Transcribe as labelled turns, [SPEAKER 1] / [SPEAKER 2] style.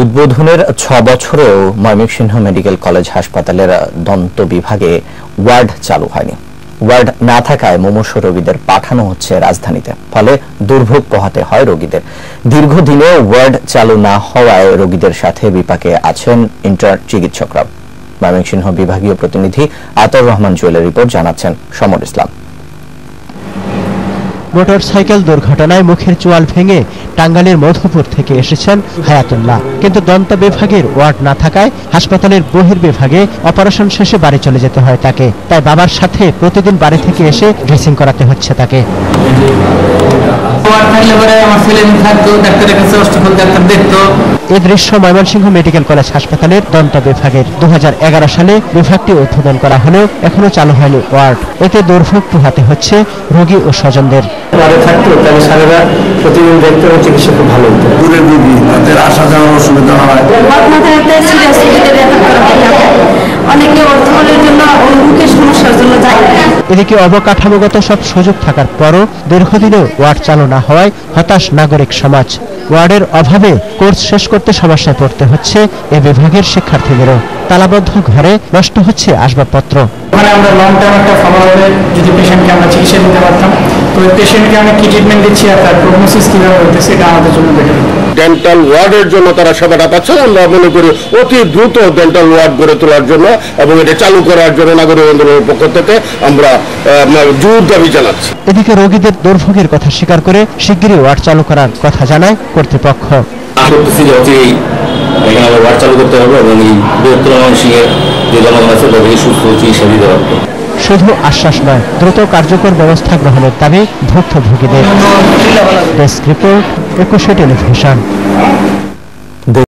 [SPEAKER 1] উদ্বোধনের ছ বছরেও ময়মনসিংহ মেডিকেল কলেজ হাসপাতালের দন্ত বিভাগে ওয়ার্ড চালু হয়নি। ওয়ার্ড না থাকায় মুমূর্ষ রোগীদের পাঠানো হচ্ছে রাজধানীতে, ফলে দুর্ভোগ পোহাতে হয় রোগীদের। দীর্ঘদিনে ওয়ার্ড চালু না হওয়ায় রোগীদের সাথে বিপাকে আছেন ইন্টার চিকিৎসকরা ময়মনসিংহ বিভাগীয় প্রতিনিধি আতর রহমান জুয়েলের রিপোর্ট জানাচ্ছেন সমর ইসলাম।
[SPEAKER 2] মোটরসাইকেল দুর্ঘটনায় মুখের চোয়াল ভেঙে টাঙ্গাইলের মধুপুর থেকে এসেছেন হায়াতুল্লাহ। কিন্তু দন্ত বিভাগের ওয়ার্ড না থাকায় হাসপাতালের বহির বিভাগে অপারেশন শেষে বাড়ি চলে যেতে হয় তাকে। তাই বাবার সাথে প্রতিদিন বাড়ি থেকে এসে ড্রেসিং করাতে হচ্ছে তাকে।
[SPEAKER 3] ওয়ার্ড থাকলে পরে আমার ছেলে থাকতো, ডাক্তারের কাছে অষ্টফল ডাক্তার দেখতো।
[SPEAKER 2] এ দৃশ্য ময়মনসিংহ মেডিকেল কলেজ হাসপাতালের দন্ত বিভাগের দু হাজার এগারো সালে বিভাগটি উদ্বোধন করা হলেও এখনও চালু হয়নি ওয়ার্ড। এতে দুর্ভোগ পোহাতে হচ্ছে রোগী ও স্বজনদের।
[SPEAKER 3] ঘরে থাকতো তাহলে সারারা প্রতিদিন দেখতে হবে চিকিৎসা খুব ভালো হতো।
[SPEAKER 4] দূরের রোগী তাদের আসা যাওয়ার অসুবিধা হয়।
[SPEAKER 5] অনেকে অর্থবলের জন্য মুখের সমস্যার জন্য যায় না
[SPEAKER 2] এদিকে অবকাঠামোগত সব সুযোগ থাকার পরও দীর্ঘদিনেও ওয়ার্ড চালু না হওয়ায় হতাশ নাগরিক সমাজ। ওয়ার্ডের অভাবে কোর্স শেষ করতে সমস্যায় পড়তে হচ্ছে এ বিভাগের শিক্ষার্থীদেরও। তালাবদ্ধ ঘরে নষ্ট হচ্ছে আসবাবপত্র।
[SPEAKER 3] ওখানে আমরা লং টার্ম একটা ফলো যদি পেশেন্টকে আমরা চিকিৎসা দিতে পারতাম তো পেশেন্টকে আমরা কি ট্রিটমেন্ট দিচ্ছি আর তার প্রগনোসিস কীভাবে হইতেছে এটা আমাদের জন্য বেটার
[SPEAKER 6] ডেন্টাল ওয়ার্ডের জন্য তারা সেবাটা পাচ্ছে আমরা মনে করি অতি দ্রুত ডেন্টাল ওয়ার্ড গড়ে তোলার জন্য এবং এটা চালু করার জন্য নাগরিক আন্দোলনের পক্ষ থেকে আমরা জোর দাবি জানাচ্ছি।
[SPEAKER 2] এদিকে রোগীদের দুর্ভোগের কথা স্বীকার করে শিগগিরই ওয়ার্ড চালু করার কথা জানায় কর্তৃপক্ষ।
[SPEAKER 7] করতেছি যে এই এখানে ওয়ার্ড চালু করতে হবে এবং এই বৃহত্তর ময়মনসিংহের যে জনগণ আছে তাদেরকে সুস্থ চিকিৎসা দিতে পারবে
[SPEAKER 2] শুধু আশ্বাস নয় দ্রুত কার্যকর ব্যবস্থা গ্রহণের দাবি ভুক্তভোগীদের ডেস্ক রিপোর্ট একুশে টেলিভিশন।